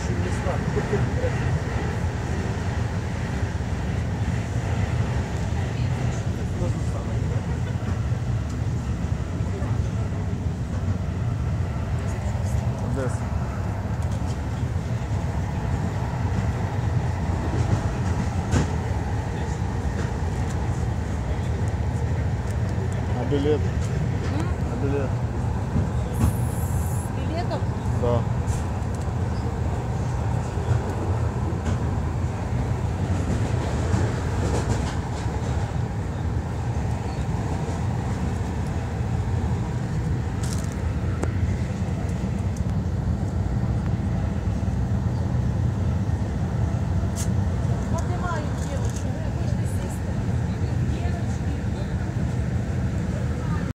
еще весна. А билет? А билет?